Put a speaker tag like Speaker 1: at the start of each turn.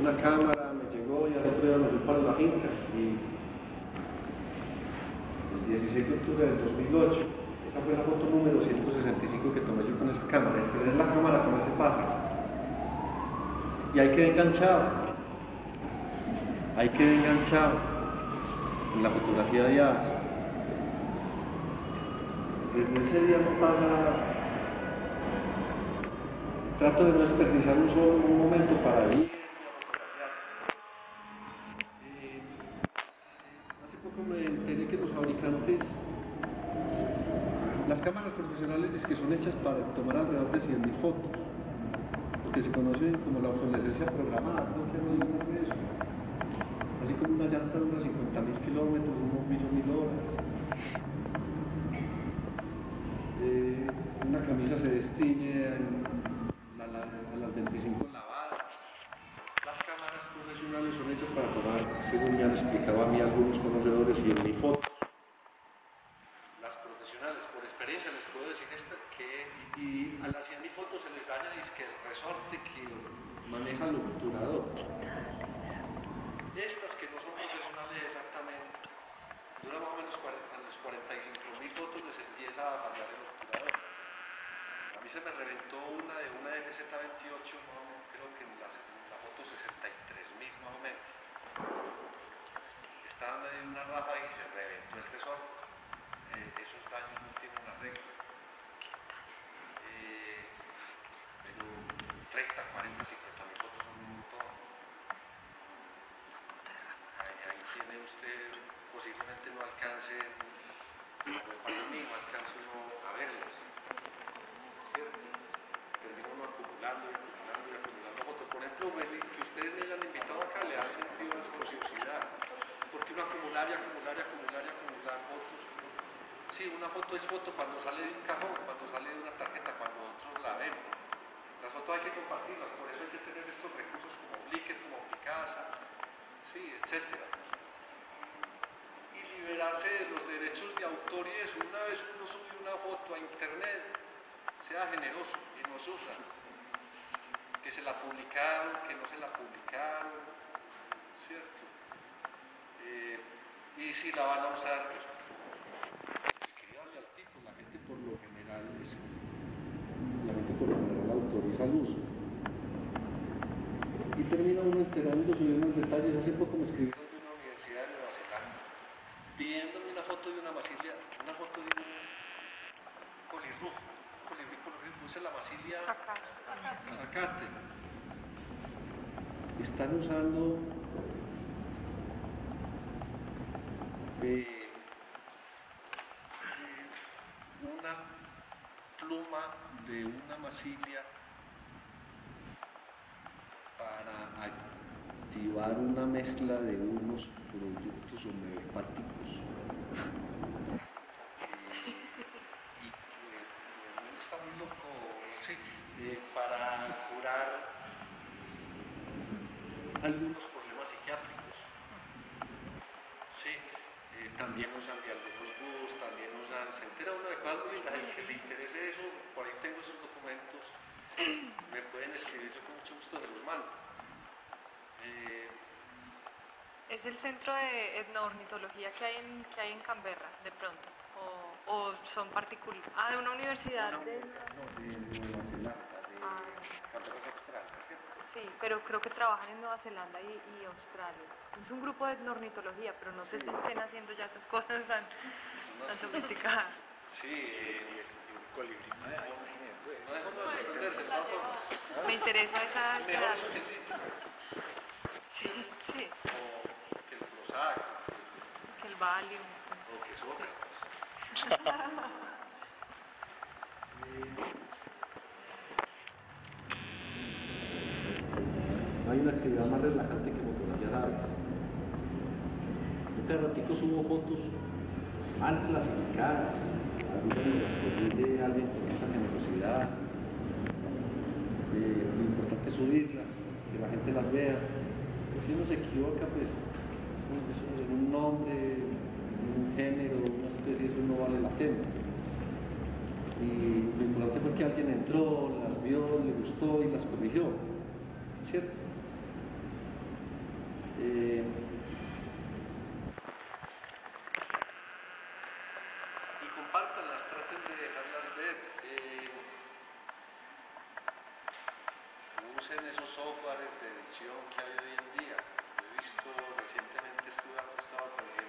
Speaker 1: una cámara, me llegó y al otro día me fui para la finca. Y el 16 de octubre del 2008, esa fue la foto número 165 que tomé yo con esa cámara, estrenar la cámara con ese pájaro. Y ahí quedé enganchado. Ahí quedé enganchado en la fotografía de aves. Desde ese día no pasa Trato de no desperdiciar un solo momento para ir eh, hace poco me enteré que los fabricantes, las cámaras profesionales dicen que son hechas para tomar alrededor de 100.000 fotos, porque se conocen como la obsolescencia programada, no quiero decir eso. Así como una llanta unos 50.000 kilómetros, unos millón mil horas. Eh, una camisa se destiñe a las 25 lavadas. Las cámaras profesionales son hechas para tomar, según me han explicado a mí algunos conocedores y en mi fotos. Las profesionales, por experiencia les puedo decir esto, que y a las 100.000 fotos se les daña que el resorte que maneja el obturador. Estas que no son profesionales exactamente, duran más o menos a los 45.000 fotos les empieza a fallar el obturador. A mí se me reventó una de una MZ28, creo que en la, foto 63.000 más o menos. Estaba en una rafa y se reventó el resorte. Eh, daños no tienen arreglo. Eh, pero 30, 40, 50 mil fotos son un montón. Ahí, ahí tiene usted, posiblemente no alcance, como para mí, no alcance uno a verlos. Terminamos acumulando y acumulando y acumulando fotos. Por ejemplo, que ustedes me hayan invitado acá le han sentido esa curiosidad. Porque uno acumular y acumular y acumular y acumular fotos. Sí, una foto es foto cuando sale de un cajón, cuando sale de una tarjeta, cuando otros la ven. Las fotos hay que compartirlas, por eso hay que tener estos recursos como Flickr, como Picasa, sí, etc. De los derechos de autor y eso. Una vez uno sube una foto a internet, sea generoso y no sufra. Que se la publicaron, que no se la publicaron, ¿cierto? Eh, y si la van a usar, escríbanle al tipo, la gente por lo general es, la gente por lo general autoriza el uso. Y termina uno enterándose de unos detalles. Hace poco me escribieron de una universidad de Nueva Zelanda pidiéndome una foto de una masilia, una foto de un colirrujo puse la masilia sacarte. Están usando eh, una pluma de una masilia para activar una mezcla de unos productos homeopáticos Eh, para curar algunos problemas psiquiátricos. Sí, eh, también usan algunos bus, también usan, se entera uno de cosas muy el que le interese eso, por ahí tengo esos documentos, me pueden escribir, yo con mucho gusto se los mando.
Speaker 2: Eh, es el centro de etnoornitología que hay en, que hay en Canberra, de pronto, o, o son particulares. Ah, de una universidad.
Speaker 1: No, de Nueva Zelanda.
Speaker 2: Sí, pero creo que trabajan en Nueva Zelanda y, Australia. Es un grupo de ornitología, pero no sé si estén haciendo ya esas cosas tan, tan sofisticadas.
Speaker 1: Sí, eh, colibrí.
Speaker 2: Me interesa esa. Sí, sí.
Speaker 1: O que los haga.
Speaker 2: Que el Valium.
Speaker 1: O que Sócrates. no hay una actividad más relajante que fotografías aves. Este ratico subo fotos mal clasificadas, algunas de las de alguien con esa generosidad. Eh, lo importante es subirlas, que la gente las vea si uno se equivoca, pues en un nombre, un género, una especie, eso no vale la pena. Y lo importante fue que alguien entró, las vio, le gustó y las corrigió, ¿cierto? Eh, y compartanlas, traten de dejarlas ver. Eh, usen esos softwares de edición que hay hoy en día. Yo he visto recientemente, estuve, estaba aprendiendo